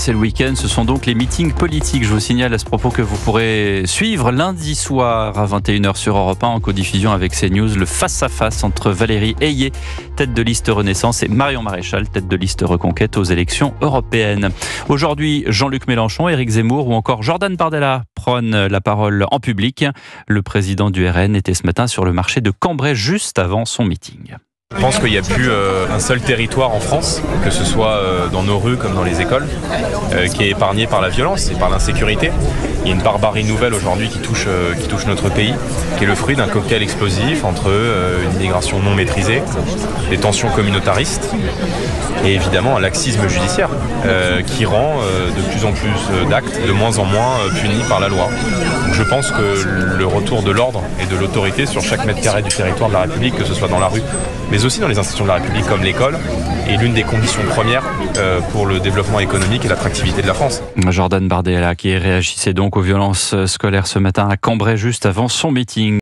c'est le week-end. Ce sont donc les meetings politiques. Je vous signale à ce propos que vous pourrez suivre lundi soir à 21h sur Europe 1 en codiffusion avec CNews le face-à-face entre Valérie Ayé, tête de liste Renaissance, et Marion Maréchal, tête de liste Reconquête aux élections européennes. Aujourd'hui, Jean-Luc Mélenchon, Éric Zemmour ou encore Jordan Bardella prônent la parole en public. Le président du RN était ce matin sur le marché de Cambrai juste avant son meeting. Je pense qu'il n'y a plus euh, un seul territoire en France, que ce soit euh, dans nos rues comme dans les écoles, euh, qui est épargné par la violence et par l'insécurité. Il y a une barbarie nouvelle aujourd'hui qui touche, notre pays, qui est le fruit d'un cocktail explosif entre une migration non maîtrisée, des tensions communautaristes et évidemment un laxisme judiciaire qui rend de plus en plus d'actes de moins en moins punis par la loi. Je pense que le retour de l'ordre et de l'autorité sur chaque mètre carré du territoire de la République, que ce soit dans la rue, mais aussi dans les institutions de la République comme l'école, est l'une des conditions premières euh, pour le développement économique et l'attractivité de la France. Jordan Bardella qui réagissait donc aux violences scolaires ce matin à Cambrai juste avant son meeting.